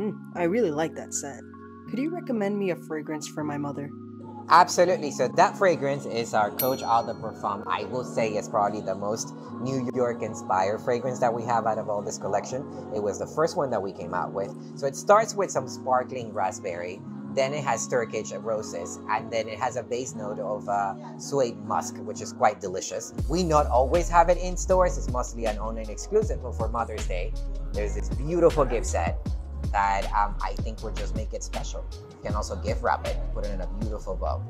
Hmm, I really like that scent. Could you recommend me a fragrance for my mother? Absolutely. So that fragrance is our Coach Eau de Parfum. I will say it's probably the most New York inspired fragrance that we have out of all this collection. It was the first one that we came out with. So it starts with some sparkling raspberry. Then it has Turkish roses, and then it has a base note of uh, suede musk, which is quite delicious. We not always have it in stores. It's mostly an online exclusive, but for Mother's Day, there's this beautiful gift set that um, I think would just make it special. You can also gift wrap it, put it in a beautiful bow.